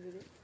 over there.